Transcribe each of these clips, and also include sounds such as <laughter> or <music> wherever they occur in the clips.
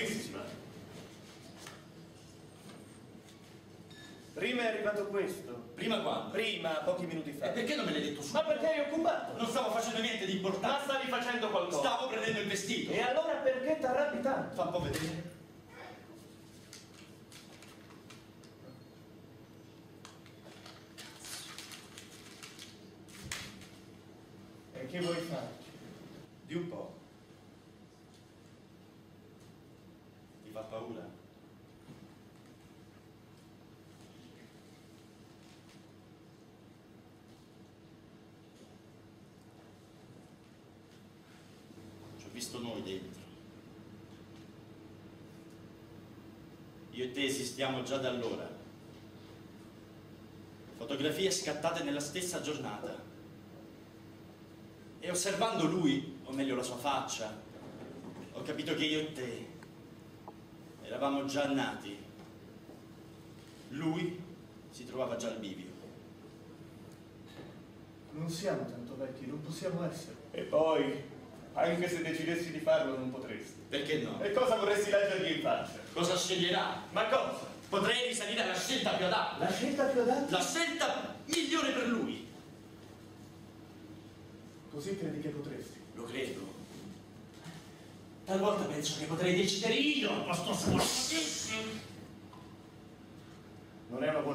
bassissima. Prima è arrivato questo. Prima quando? Prima, pochi minuti fa. E perché non me l'hai detto subito? Ma perché eri occupato? Non stavo facendo niente di importante. Ma stavi facendo qualcosa. Stavo prendendo il vestito. E allora perché ti arrabbi tanto? Fa un po' vedere. E che vuoi farci? Di un po'. Visto noi dentro. Io e te esistiamo già da allora. Fotografie scattate nella stessa giornata. E osservando lui, o meglio la sua faccia, ho capito che io e te eravamo già nati. Lui si trovava già al bivio. Non siamo tanto vecchi, non possiamo essere. E poi, anche se decidessi di farlo, non potresti. Perché no? E cosa vorresti leggergli in faccia? Cosa sceglierà? Ma cosa? Potrei risalire alla scelta più adatta. La scelta più adatta? La scelta migliore per lui. Così credi che potresti? Lo credo. Talvolta penso che potrei decidere io al posto suo.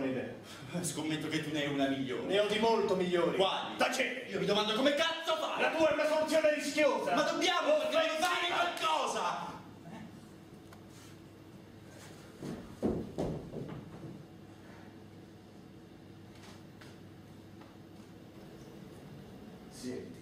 Non idea. <laughs> Scommetto che tu ne hai una migliore. Ne ho di molto migliori. Quali? Tacete! Io mi domando come cazzo fare. La tua è una soluzione rischiosa! Ma dobbiamo devo fare qualcosa! Siediti.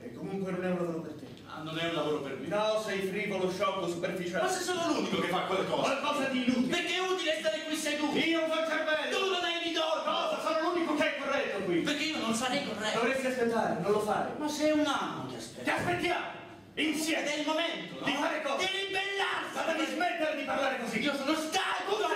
E comunque non è un lavoro per te. Ah, non è un lavoro per me. No, sei frivolo, sciocco, superficiale. Ma se sono l'unico che fa qualcosa. Qualcosa di inutile. Perché è utile stare qui seduto? Io ho il cervello! Tu non hai ritorno! Cosa? Sono l'unico che è corretto qui! Perché io non sarei corretto. Dovresti aspettare, non lo fai. Ma sei un anno che Ti aspetta. aspettiamo! Ed Insieme! è il momento, no? Di fare cosa? Di ribellarsi! Ma devi smettere di parlare così! Io sono stanco! Tu sei!